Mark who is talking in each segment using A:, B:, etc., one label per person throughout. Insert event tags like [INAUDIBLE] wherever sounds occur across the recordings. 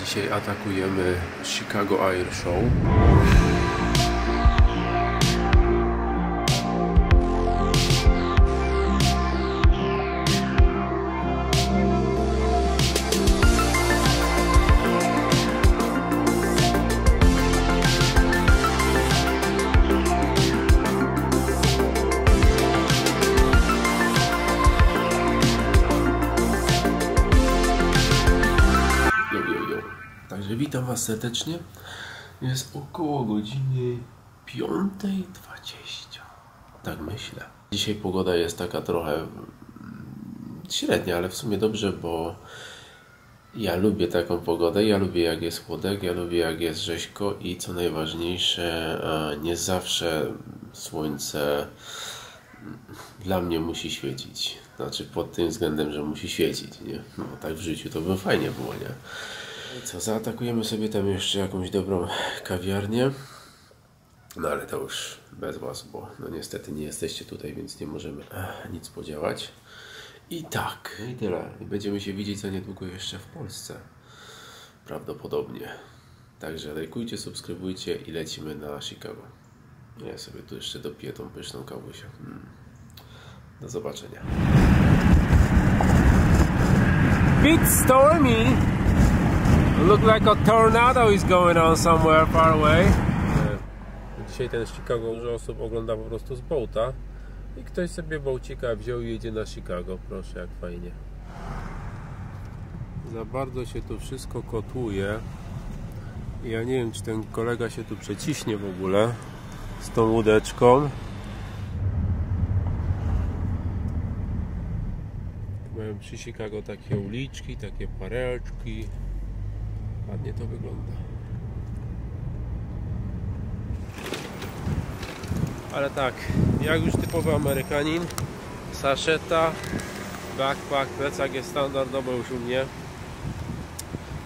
A: Dzisiaj atakujemy Chicago Air Show. Serdecznie. Jest około godziny 5.20. Tak myślę. Dzisiaj pogoda jest taka trochę mm, średnia, ale w sumie dobrze, bo ja lubię taką pogodę. Ja lubię jak jest chłodek, ja lubię jak jest rzeźko i co najważniejsze, nie zawsze słońce dla mnie musi świecić. Znaczy pod tym względem, że musi świecić, nie? No tak w życiu to by fajnie było, nie? Co, zaatakujemy sobie tam jeszcze jakąś dobrą kawiarnię. No ale to już bez was, bo no niestety nie jesteście tutaj, więc nie możemy ech, nic podziałać. I tak, i tyle. I będziemy się widzieć za niedługo jeszcze w Polsce. Prawdopodobnie. Także lajkujcie, subskrybujcie i lecimy na Chicago. Ja sobie tu jeszcze dopiję tą pyszną kawusię. Mm. Do zobaczenia. Bit stormy. Look like a tornado is going on somewhere far away. Dzisiaj ten Chicago dużo osób ogląda po prostu z boata. I ktoś sobie bołcika wziął i jedzie na Chicago. Proszę, jak fajnie. Za bardzo się tu wszystko kotłuje. I ja nie wiem, czy ten kolega się tu przeciśnie w ogóle z tą łódeczką. Mają przy Chicago takie uliczki, takie parelczki. Ładnie to wygląda. Ale tak, jak już typowy Amerykanin, saszeta, backpack, plecak jest standardowy już u mnie.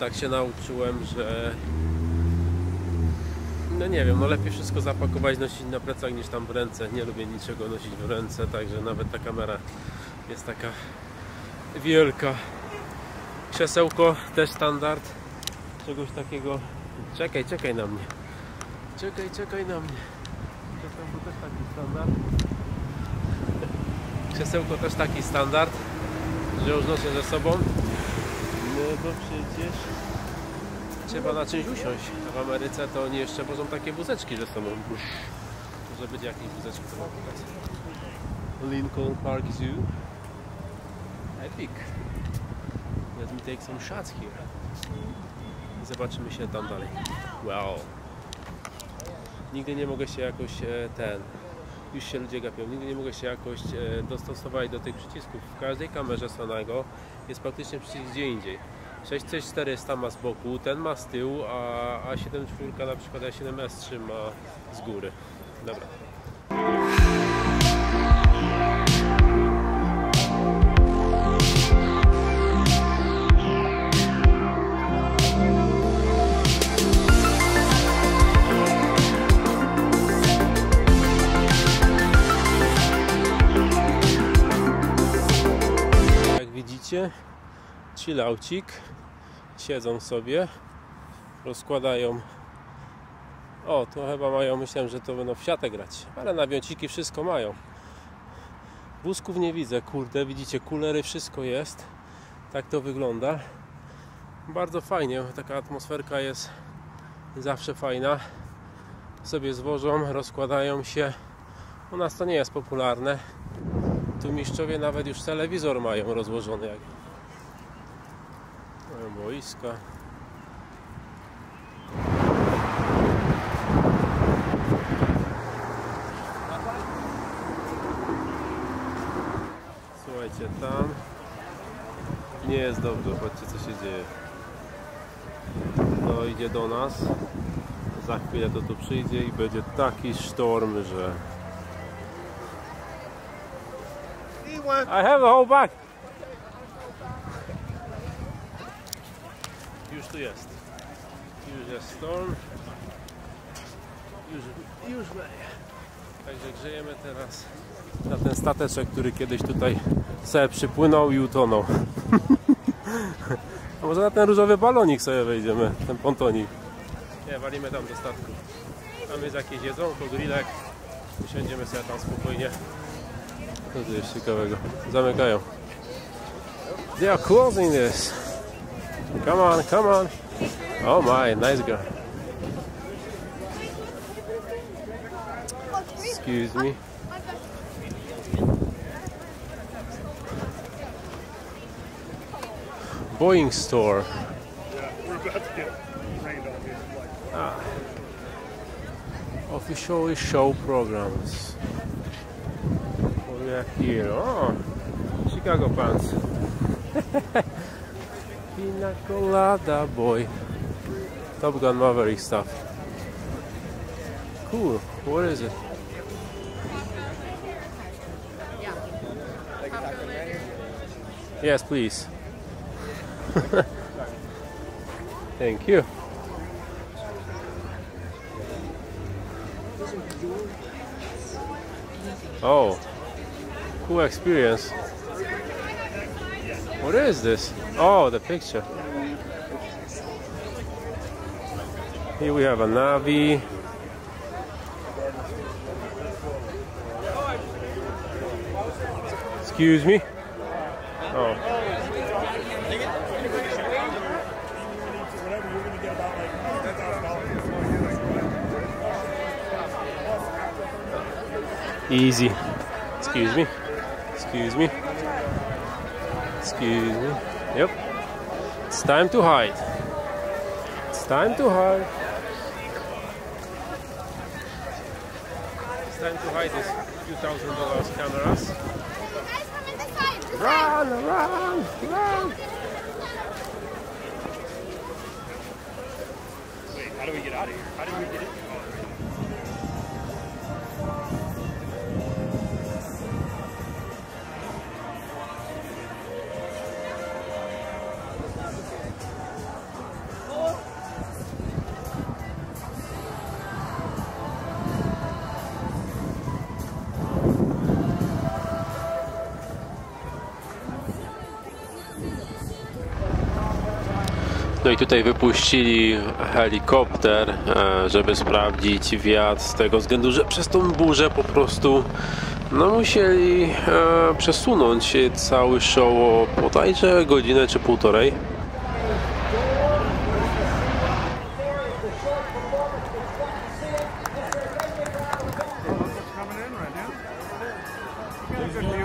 A: Tak się nauczyłem, że no nie wiem, no lepiej wszystko zapakować, nosić na plecach niż tam w ręce. Nie lubię niczego nosić w ręce, także nawet ta kamera jest taka wielka. Krzesełko też standard. Czegoś takiego. Czekaj, czekaj na mnie. Czekaj, czekaj na mnie. Krzesełko też taki standard. Krzesełko też taki standard, że już noszę ze sobą. No bo przecież trzeba na czymś usiąść. A w Ameryce to oni jeszcze wożą takie wózeczki ze sobą. Może być jakieś wózeczki, to mam pokazać. Lincoln Park Zoo. Epic. Let me take some shots here. Zobaczymy się tam dalej. Wow. Nigdy nie mogę się jakoś e, ten. Już się ludzie gapią. Nigdy nie mogę się jakoś e, dostosować do tych przycisków. W każdej kamerze Sonego jest praktycznie przycisk gdzie indziej. 6400 ma z boku, ten ma z tyłu, a A74 na przykład A7S3 ma z góry. Dobra. Chillaucik. Siedzą sobie, rozkładają. O, to chyba mają, myślałem, że to będą w siatę grać, ale nawiociki wszystko mają. Wózków nie widzę, kurde, widzicie, kulery, wszystko jest. Tak to wygląda. Bardzo fajnie, taka atmosferka jest zawsze fajna. Sobie zwożą, rozkładają się. U nas to nie jest popularne. Tu mistrzowie nawet już telewizor mają rozłożony. Boiska. Słuchajcie, tam nie jest dobrze. Patrzcie co się dzieje. To idzie do nas. Za chwilę to tu przyjdzie i będzie taki sztorm, że I have a whole bag. Tu jest. Już jest storm. Już, już leje. Także grzejemy teraz na ten stateczek, który kiedyś tutaj sobie przypłynął i utonął. [LAUGHS] Może na ten różowy balonik sobie wejdziemy, ten pontonik. Nie, walimy tam do statku. Tam jest jakieś jedzonko, grillek. Usiądziemy sobie tam spokojnie. Tu jest ciekawego? Zamykają. They are closing this. Come on, come on. Oh my, nice girl. Excuse me. Boeing store.
B: Ah. Like,
A: Officially show programs. We have here? Oh, Chicago pants. [LAUGHS] Pina colada, boy. Top Gun Maverick stuff. Cool. What is it? Yes, please. [LAUGHS] Thank you. Oh, cool experience. What is this? Oh, the picture. Here we have a Navi. Excuse me. Oh, easy. Excuse me. Excuse me. Excuse me. Yep. It's time to hide. It's time to hide. It's time to hide these few thousand dollars cameras. Run, run, run.
B: Wait, how do we get out of here? How do we get in?
A: No i tutaj wypuścili helikopter, e, żeby sprawdzić wiatr z tego względu, że przez tą burzę po prostu no musieli e, przesunąć cały show o bodajże godzinę czy półtorej.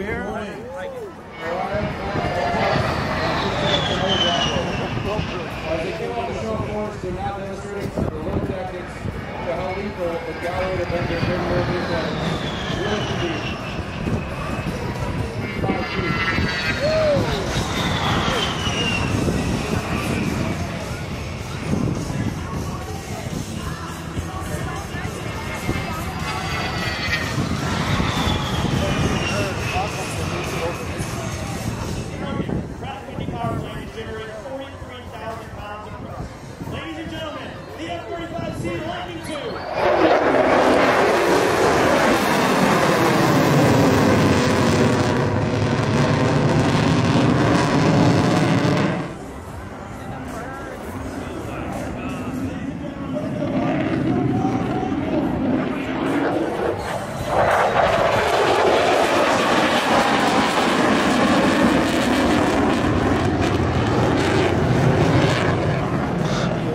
B: In right as they came on the show for
C: us, they were not demonstrating some of the low tactics to how lethal the gallery to bend their
D: good work is. Really,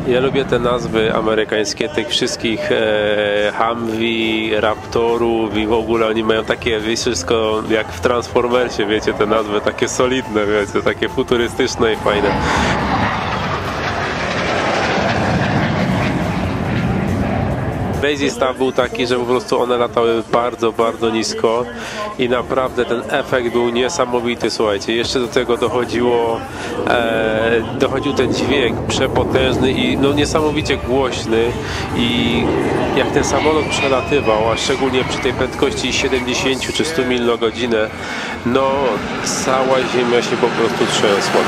A: Ja lubię te nazwy amerykańskie tych wszystkich e, Humvee, Raptorów i w ogóle oni mają takie wszystko jak w Transformersie, wiecie, te nazwy takie solidne, wiecie, takie futurystyczne i fajne. Basic staw był taki, że po prostu one latały bardzo, bardzo nisko i naprawdę ten efekt był niesamowity, słuchajcie. Jeszcze do tego dochodziło, e, dochodził ten dźwięk przepotężny i no niesamowicie głośny i jak ten samolot przelatywał, a szczególnie przy tej prędkości 70 czy 100 mil na godzinę, no cała ziemia się po prostu trzęsła.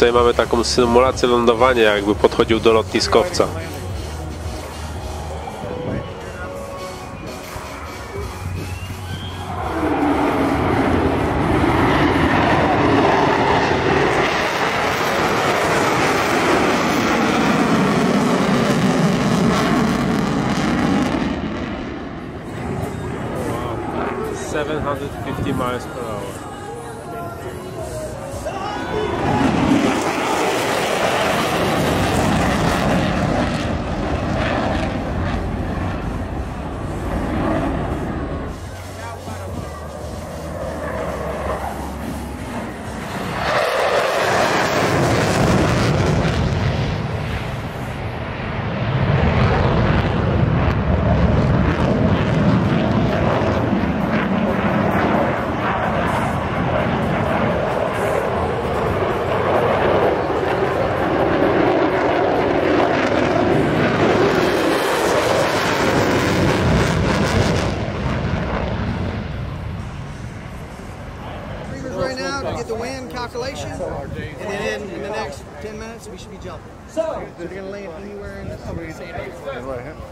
A: Tutaj mamy taką symulację lądowania, jakby podchodził do lotniskowca. Miles per hour.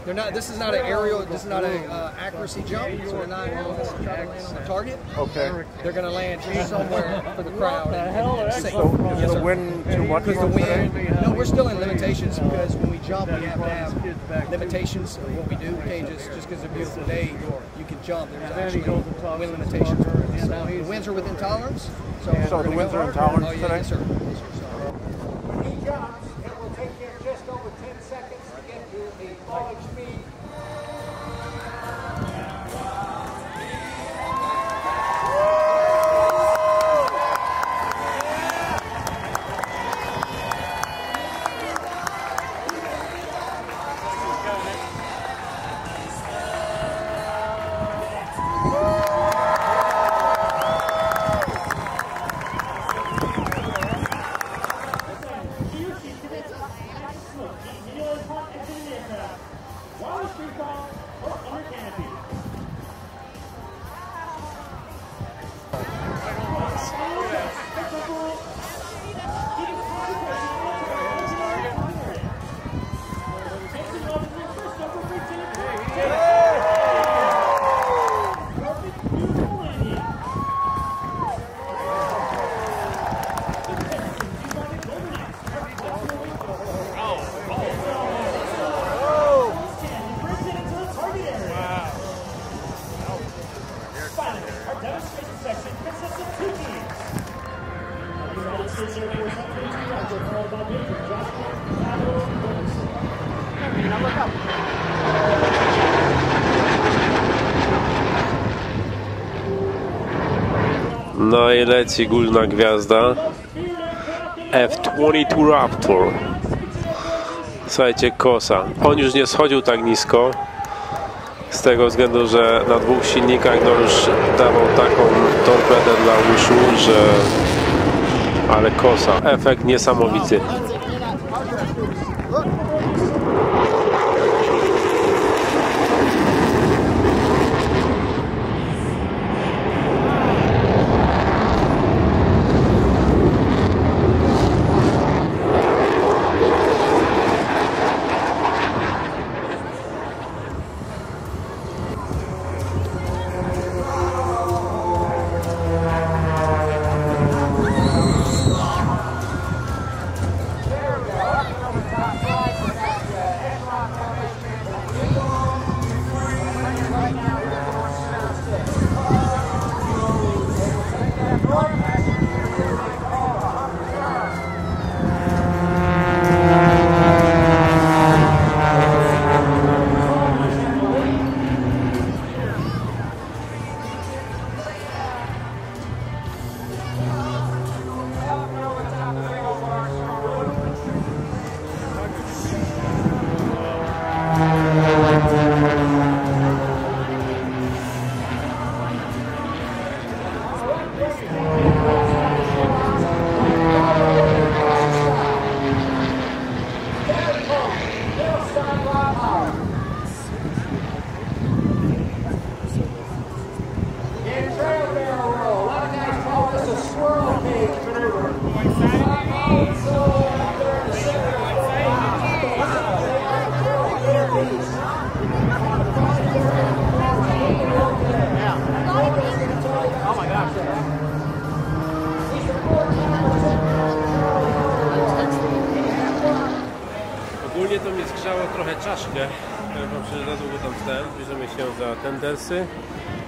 E: They're not. This is not an aerial. This is not a uh, accuracy jump. So they're not going to try to land on the target.
F: Okay.
E: They're going to land somewhere for the crowd. and safe.
F: So
E: Yes,
F: the
E: sir.
F: wind too much
E: Because the
F: for us today?
E: wind, no, we're still in limitations because when we jump, we have to have limitations of what we do. We can't just, just because it's a beautiful day, you can jump. There's actually wind limitations. So the winds are within tolerance. So,
F: So the
E: gonna
F: winds
E: go-
F: are in tolerance
E: oh, yeah,
F: today?
E: Yes, sir.
A: No i leci górna gwiazda F-22 Raptor. Słuchajcie, kosa. On już nie schodził tak nisko. Z tego względu, że na dwóch silnikach no już dawał taką torpedę dla uszu, że... Ale kosa. Efekt niesamowity.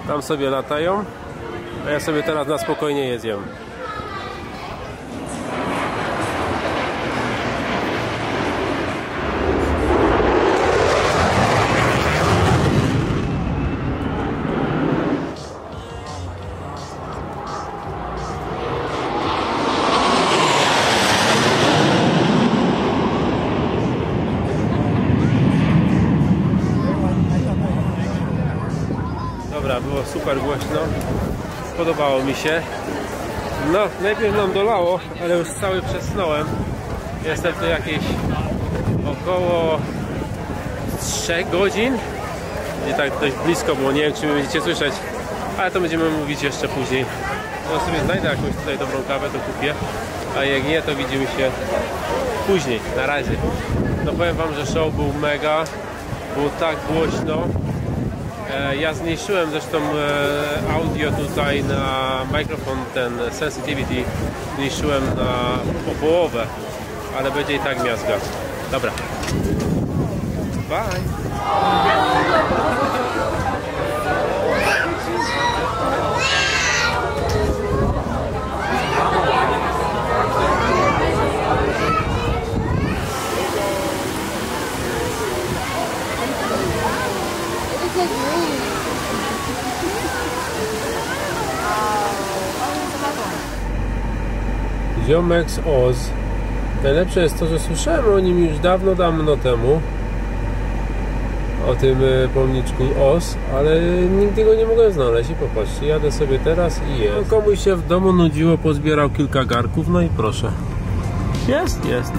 A: Tam sobie latają, a ja sobie teraz na spokojnie je zjem. Podobało mi się. No, najpierw nam dolało, ale już cały przesnąłem. Jestem tu jakieś około 3 godzin. I tak dość blisko było, nie wiem czy będziecie słyszeć, ale to będziemy mówić jeszcze później. No sobie znajdę jakąś tutaj dobrą kawę, to kupię. A jak nie, to widzimy się później. Na razie. No powiem wam, że show był mega. Było tak głośno. E, Ja zmniejszyłem zresztą e, audio tutaj na mikrofon, ten sensitivity zmniejszyłem na o połowę, ale będzie i tak miazga. Dobra. Bye. Ziomek z Oz. Najlepsze jest to, że słyszałem o nim już dawno, dawno temu. O tym e, pomniczku Oz, ale nigdy go nie mogłem znaleźć i popatrzcie, jadę sobie teraz i jest. No, komuś się w domu nudziło, pozbierał kilka garków, no i proszę. Jest, jest.